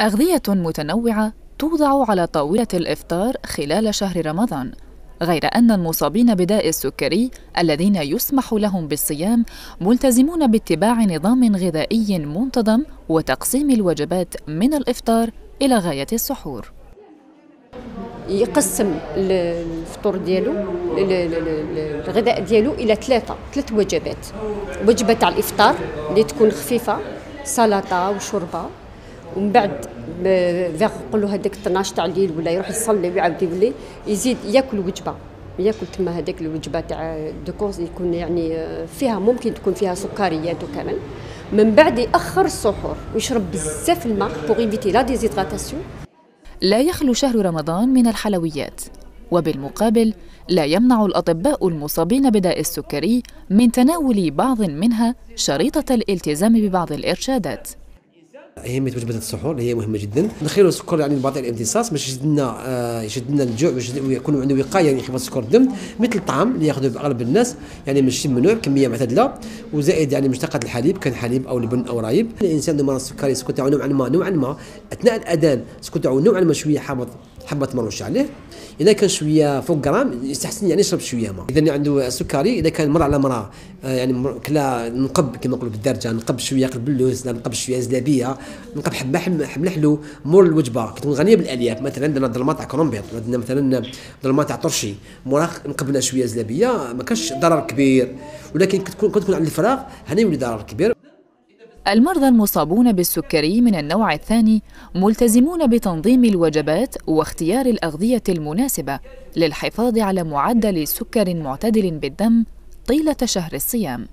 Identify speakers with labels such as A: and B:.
A: أغذية متنوعة توضع على طاولة الإفطار خلال شهر رمضان غير أن المصابين بداء السكري الذين يسمح لهم بالصيام ملتزمون باتباع نظام غذائي منتظم وتقسيم الوجبات من الإفطار إلى غاية السحور.
B: يقسم الفطور ديالو الغذاء ديالو إلى ثلاثة ثلاث وجبات. وجبة تاع الإفطار اللي تكون خفيفة سلطة وشوربة. ومن بعد فيغ نقولوا هذاك 12 تاع الليل ولا يروح يصلي ويعاود يولي يزيد ياكل وجبة. ياكل تما هذاك الوجبة تاع دو يكون يعني فيها ممكن تكون فيها سكريات وكمان من بعد يأخر السحور ويشرب بزاف الماء pour éviter la déshydratation
A: لا يخلو شهر رمضان من الحلويات وبالمقابل لا يمنع الأطباء المصابين بداء السكري من تناول بعض منها شريطة الالتزام ببعض الإرشادات.
C: اهميه وجبه السحور هي مهمة جدا. ندخلوا السكر يعني بعض الامتصاص باش يشد لنا آه يشد لنا الجوع باش يكون عنده وقاية يعني انخفاض سكر الدم مثل الطعام اللي ياخذه أغلب الناس يعني ماشي ممنوع كمية معتدلة. وزائد يعني مشتقات الحليب كان حليب أو لبن أو رايب. الإنسان عنده مرض السكري السكر تاعو نوعا ما نوعا ما أثناء الأذان السكر تاعو نوعا ما شوية حامض حبة مرش عليه. إذا كان شوية فوق جرام يستحسن يعني يشرب شوية ماء. إذا عنده السكري إذا كان مر على آه، يعني كلا نقب كما نقولوا بالدرجه نقب شوية قلب اللوز نقب شوية زلابية نقب حبة حب حلو مور الوجبة. كتكون غنية بالألياف. مثلا عندنا ضلمات تاع كرومبيط عندنا مثلا ضلمات تاع طرشي. موراه نقبنا شوية زلابية ما كانش ضرر كبير. ولكن كتكون كتكون عند الفراغ هنا يولي ضرر كبير.
A: المرضى المصابون بالسكري من النوع الثاني ملتزمون بتنظيم الوجبات واختيار الأغذية المناسبة للحفاظ على معدل سكر معتدل بالدم طيلة شهر الصيام.